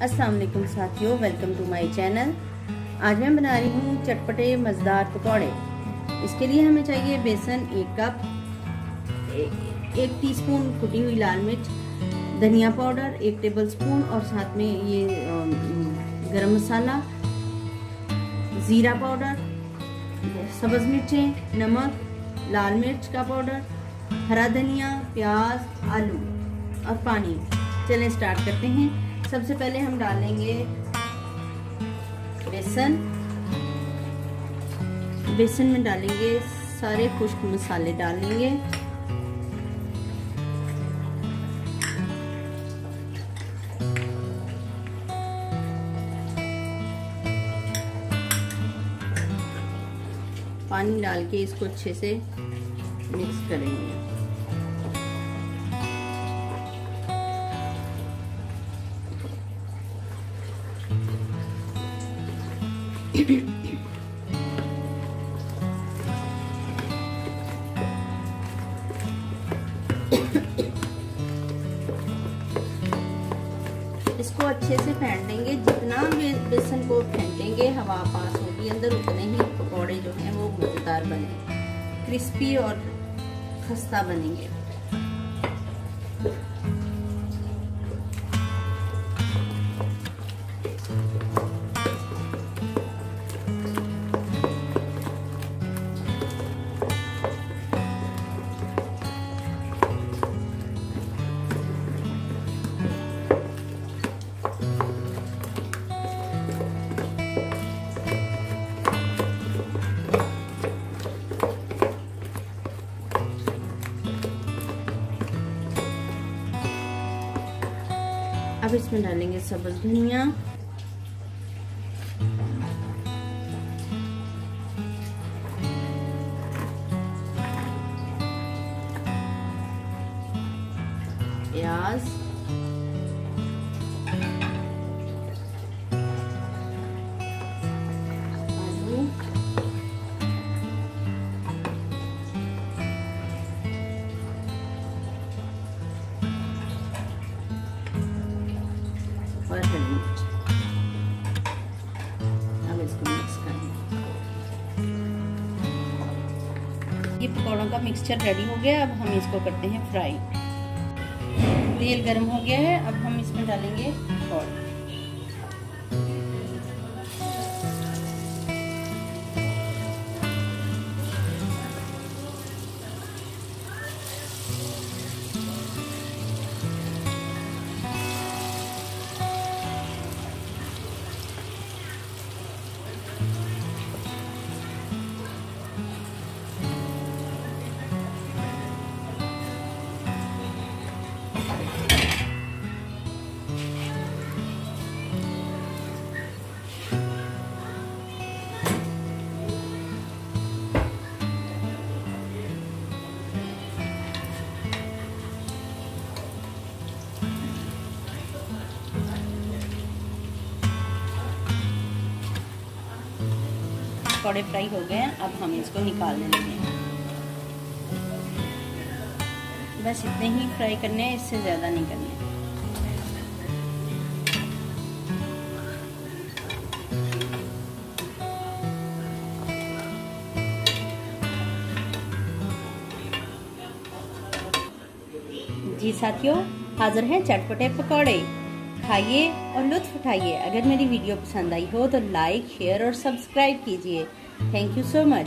वालेकुम साथियों welcome to my channel आज मैं बना रही हूँ चटपटे मज़ेदार पकौड़े। इसके लिए हमें चाहिए बेसन एक कप एक टीस्पून कुटी हुई लाल मिर्च, धनिया पाउडर एक टेबल स्पून और साथ में ये गरम मसाला, ज़ीरा पाउडर, सब्ज़ मिर्चें, नमक, लाल मिर्च का पाउडर, हरा धनिया, प्याज, आलू और पानी। चलें स्टार्ट करते हैं। सबसे पहले हम डालेंगे बेसन। बेसन में डालेंगे सारे खुश्क मसाले डालेंगे। पानी डाल के इसको अच्छे से मिक्स करेंगे। इसको अच्छे से फेंट देंगे। जितना बेसन को फेंटेंगे, हवा पास होगी, अंदर उतने ही पकौड़े जो हैं वो मज़ेदार बने क्रिस्पी और खस्ता बनेंगे। अब इसमें डालेंगे सब्ज धनिया। प्याज। अब इसको मिक्स करेंगे ये पकौड़ों का मिक्सचर रेडी हो गया, अब हम इसको करते हैं फ्राई तेल गर्म हो गया है, अब हम इसमें डालेंगे पकौड़े पकौड़े फ्राई हो गए हैं, अब हम इसको निकालने लगे बस इतने ही फ्राई करने हैं, इससे ज़्यादा नहीं करने जी साथियों, हाजिर हैं चटपटे पकौड़े। खाइए और लुत्फ उठाइए। अगर मेरी वीडियो पसंद आई हो तो लाइक, शेयर और सब्सक्राइब कीजिए। Thank you so much.